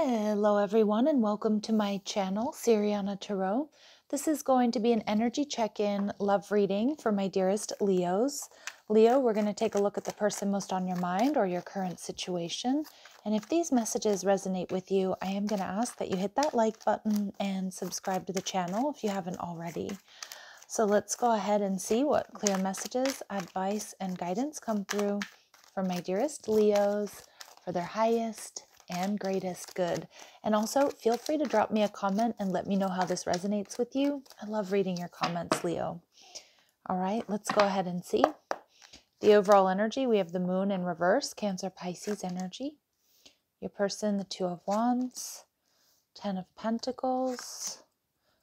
Hello, everyone, and welcome to my channel, Siriana Tarot. This is going to be an energy check in love reading for my dearest Leos. Leo, we're going to take a look at the person most on your mind or your current situation. And if these messages resonate with you, I am going to ask that you hit that like button and subscribe to the channel if you haven't already. So let's go ahead and see what clear messages, advice, and guidance come through for my dearest Leos for their highest and greatest good. And also, feel free to drop me a comment and let me know how this resonates with you. I love reading your comments, Leo. All right, let's go ahead and see. The overall energy we have the moon in reverse, Cancer Pisces energy. Your person, the Two of Wands, Ten of Pentacles.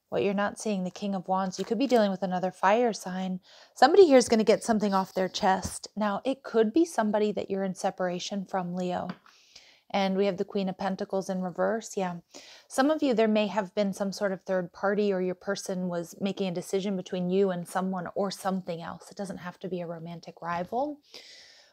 What you're not seeing, the King of Wands. You could be dealing with another fire sign. Somebody here is going to get something off their chest. Now, it could be somebody that you're in separation from, Leo. And we have the Queen of Pentacles in reverse. Yeah. Some of you, there may have been some sort of third party, or your person was making a decision between you and someone or something else. It doesn't have to be a romantic rival.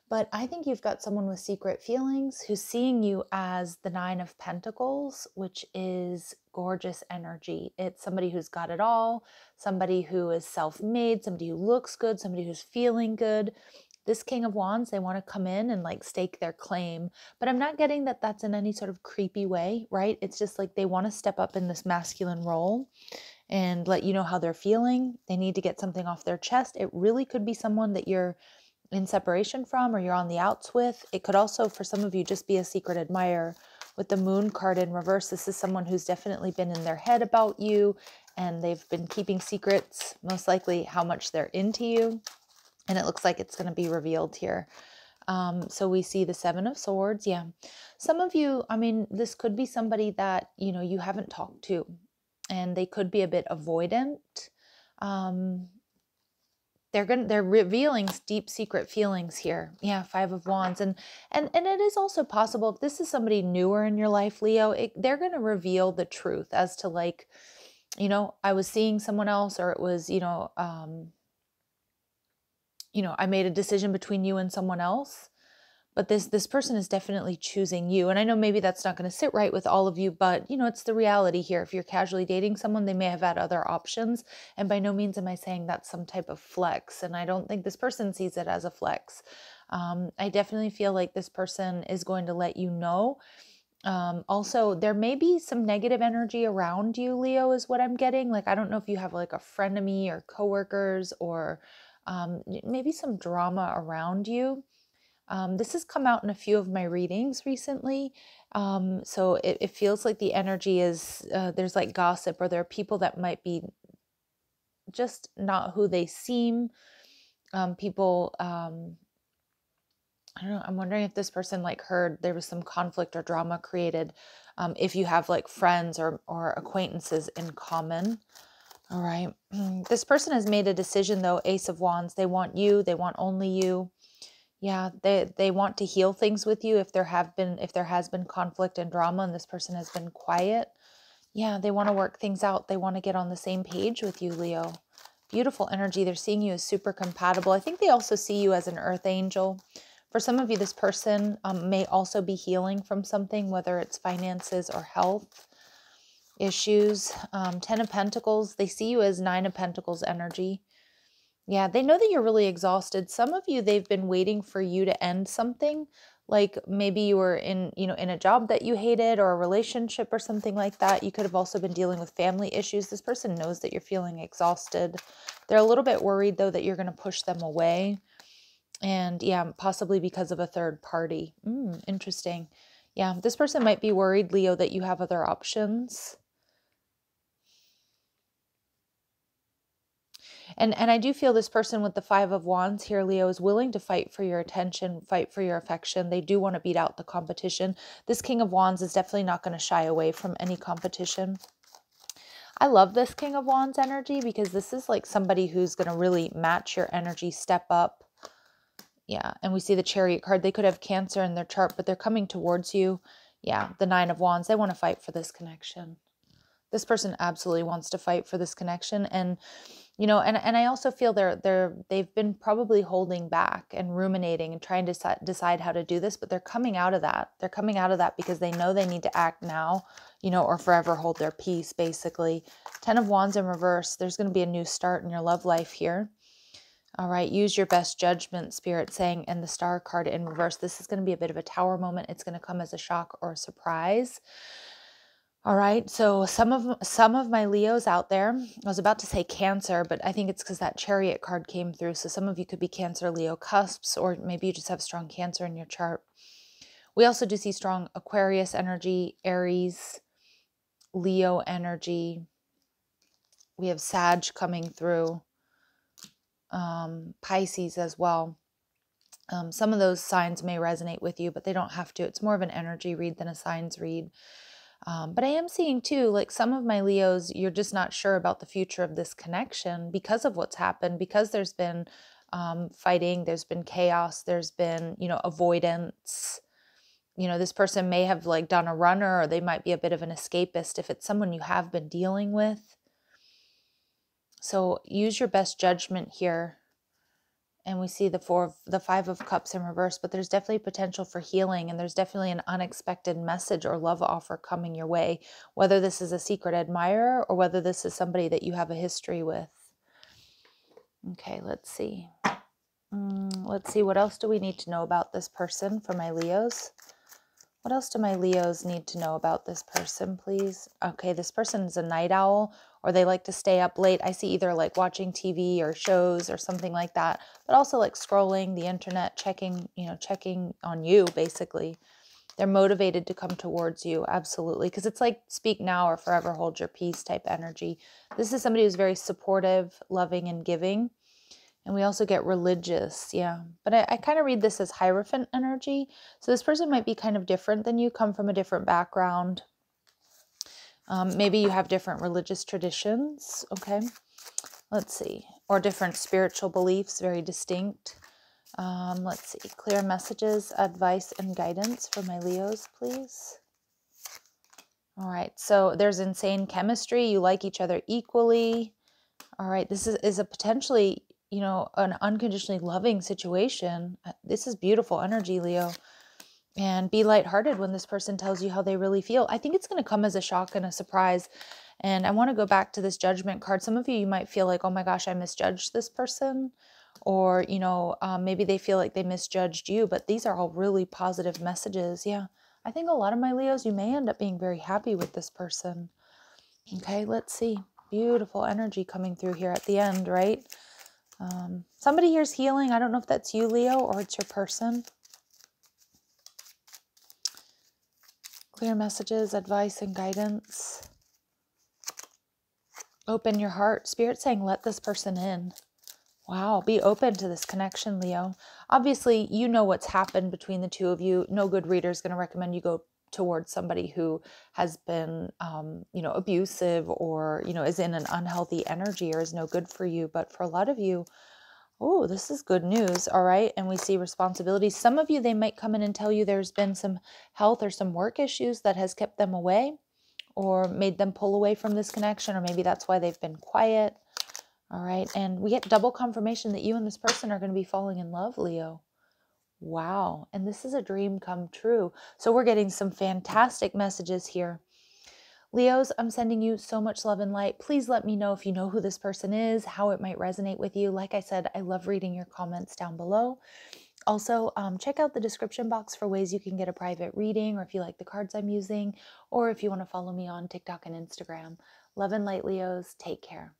But I think you've got someone with secret feelings who's seeing you as the Nine of Pentacles, which is gorgeous energy. It's somebody who's got it all, somebody who is self made, somebody who looks good, somebody who's feeling good this king of wands they want to come in and like stake their claim but i'm not getting that that's in any sort of creepy way right? It's just like they want to step up in this masculine role and let you know how they're feeling they need to get something off their chest it really could be someone that you're in separation from or you're on the outs with it could also for some of you just be a secret admirer with the moon card in reverse this is someone who's definitely been in their head about you and they've been keeping secrets most likely how much they're into you and it looks like it's going to be revealed here. Um, so we see the Seven of Swords. Yeah. Some of you, I mean, this could be somebody that, you know, you haven't talked to and they could be a bit avoidant. Um, they're going to they're revealing deep secret feelings here yeah five of wands and and and it is also possible if this is somebody newer in your life leo it, they're going to reveal the truth as to like you know i was seeing someone else or it was you know um you know, I made a decision between you and someone else, but this this person is definitely choosing you. And I know maybe that's not going to sit right with all of you, but you know, it's the reality here. If you're casually dating someone, they may have had other options, and by no means am I saying that's some type of flex, and I don't think this person sees it as a flex. Um, I definitely feel like this person is going to let you know um also there may be some negative energy around you leo is what i'm getting like i don't know if you have like a frenemy or coworkers or um, maybe some drama around you. Um, this has come out in a few of my readings recently. Um, so it, it, feels like the energy is uh, there's like gossip, or there are people that might be just not who they seem. Um, people, um, I don't know, I'm wondering if this person like heard there was some conflict or drama created. Um, if you have like friends or, or acquaintances in common. All right. This person has made a decision though, Ace of Wands. They want you, they want only you. Yeah, they they want to heal things with you if there have been if there has been conflict and drama and this person has been quiet. Yeah, they want to work things out. They want to get on the same page with you, Leo. Beautiful energy. They're seeing you as super compatible. I think they also see you as an earth angel. For some of you, this person um, may also be healing from something, whether it's finances or health issues. Um, Ten of Pentacles, they see you as Nine of Pentacles energy. Yeah, they know that you're really exhausted. Some of you, they've been waiting for you to end something. Like maybe you were in, you know, in a job that you hated or a relationship or something like that. You could have also been dealing with family issues. This person knows that you're feeling exhausted. They're a little bit worried though that you're going to push them away. And yeah, possibly because of a third party. Mm, interesting. Yeah, this person might be worried, Leo, that you have other options. And and I do feel this person with the 5 of wands here Leo is willing to fight for your attention, fight for your affection. They do want to beat out the competition. This king of wands is definitely not going to shy away from any competition. I love this king of wands energy because this is like somebody who's going to really match your energy, step up. Yeah, and we see the chariot card. They could have cancer in their chart, but they're coming towards you. Yeah, the nine of wands. They want to fight for this connection. This person absolutely wants to fight for this connection and you know and, and i also feel they're they're they've been probably holding back and ruminating and trying to decide how to do this but they're coming out of that. They're coming out of that because they know they need to act now you know or forever hold their peace basically. Ten of wands in reverse. There's going to be a new start in your love life here. All right use your best judgment spirit saying and the star card in reverse. This is going to be a bit of a tower moment. It's going to come as a shock or a surprise all right, so some of some of my Leos out there, I was about to say Cancer, but I think it's because that Chariot card came through. So some of you could be Cancer, Leo cusps, or maybe you just have strong Cancer in your chart. We also do see strong Aquarius energy, Aries, Leo energy. We have Sag coming through, um, Pisces as well. Um, some of those signs may resonate with you, but they don't have to. It's more of an energy read than a signs read. Um, but I am seeing too, like some of my Leos, you're just not sure about the future of this connection because of what's happened, because there's been um, fighting, there's been chaos, there's been, you know, avoidance. You know, this person may have like done a runner or they might be a bit of an escapist if it's someone you have been dealing with. So use your best judgment here and we see the four of the five of cups in reverse but there's definitely potential for healing and there's definitely an unexpected message or love offer coming your way whether this is a secret admirer or whether this is somebody that you have a history with. Okay let's see. Mm, let's see what else do we need to know about this person for my leos what else do my Leos need to know about this person, please? Okay, this person is a night owl or they like to stay up late. I see either like watching TV or shows or something like that, but also like scrolling the internet, checking, you know, checking on you basically. They're motivated to come towards you, absolutely, because it's like speak now or forever hold your peace type energy. This is somebody who's very supportive, loving, and giving. And we also get religious, yeah. But I, I kind of read this as Hierophant energy. So this person might be kind of different than you, come from a different background. Um, maybe you have different religious traditions, okay? Let's see. Or different spiritual beliefs, very distinct. Um, let's see. Clear messages, advice, and guidance for my Leos, please. All right. So there's insane chemistry. You like each other equally. All right. This is, is a potentially you know, an unconditionally loving situation. Uh, this is beautiful energy, Leo. And be lighthearted when this person tells you how they really feel. I think it's going to come as a shock and a surprise. And I want to go back to this judgment card. Some of you, you might feel like, oh my gosh, I misjudged this person. Or, you know, um, maybe they feel like they misjudged you. But these are all really positive messages. Yeah. I think a lot of my Leos, you may end up being very happy with this person. Okay, let's see. Beautiful energy coming through here at the end, right? Um, somebody here's healing. I don't know if that's you, Leo, or it's your person. Clear messages, advice, and guidance. Open your heart. Spirit saying, let this person in. Wow, be open to this connection, Leo. Obviously, you know what's happened between the two of you. No good reader is going to recommend you go towards somebody who has been um, you know abusive or you know is in an unhealthy energy or is no good for you. But for a lot of you oh this is good news. All right? And we see responsibility. Some of you they might come in and tell you there's been some health or some work issues that has kept them away or made them pull away from this connection or maybe that's why they've been quiet. All right? And we get double confirmation that you and this person are going to be falling in love leo Wow. And this is a dream come true. So we're getting some fantastic messages here. Leos, I'm sending you so much love and light. Please let me know if you know who this person is, how it might resonate with you. Like I said, I love reading your comments down below. Also, um, check out the description box for ways you can get a private reading, or if you like the cards I'm using, or if you want to follow me on TikTok and Instagram. Love and light, Leos. Take care.